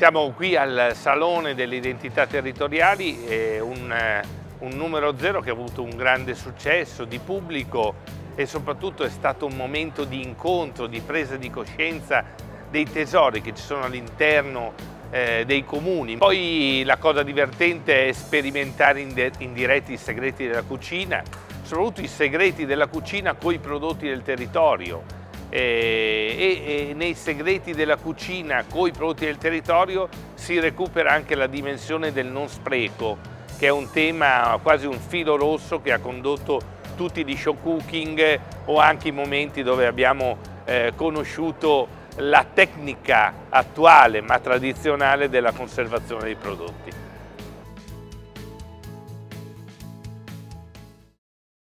Siamo qui al Salone delle Identità Territoriali, un, un numero zero che ha avuto un grande successo di pubblico e soprattutto è stato un momento di incontro, di presa di coscienza dei tesori che ci sono all'interno eh, dei comuni. Poi la cosa divertente è sperimentare in, in diretti i segreti della cucina, soprattutto i segreti della cucina con i prodotti del territorio e, e, nei segreti della cucina con i prodotti del territorio si recupera anche la dimensione del non spreco che è un tema, quasi un filo rosso che ha condotto tutti gli show cooking o anche i momenti dove abbiamo eh, conosciuto la tecnica attuale ma tradizionale della conservazione dei prodotti.